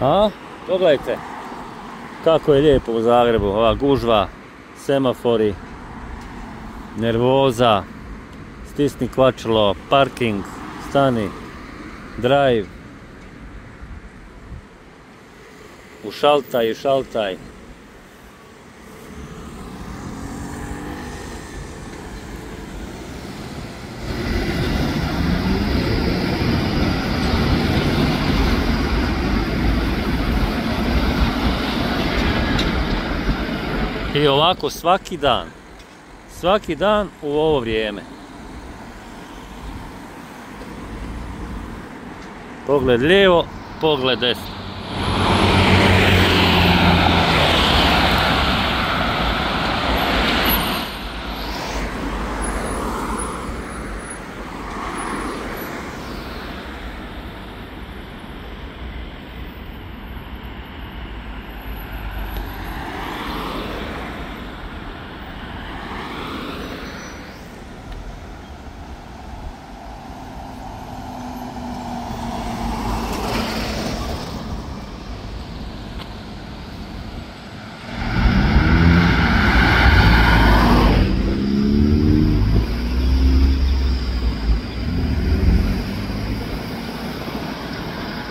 A? Pogledajte. Kako je lijepo u Zagrebu. Ova gužva, semafori, nervoza, stisni kvačilo, parking, stani, drive. Ušaltaj, ušaltaj. I ovako svaki dan. Svaki dan u ovo vrijeme. Pogled lijevo, pogled desno.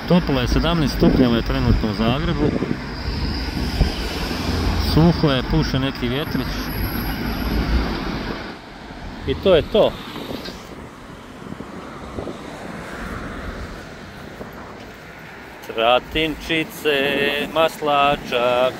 Toplo je 17 stupnjeva je trenutno u Zagrebu. Suho je, puše neki vjetrić. I to je to. Tratinčice, maslačak,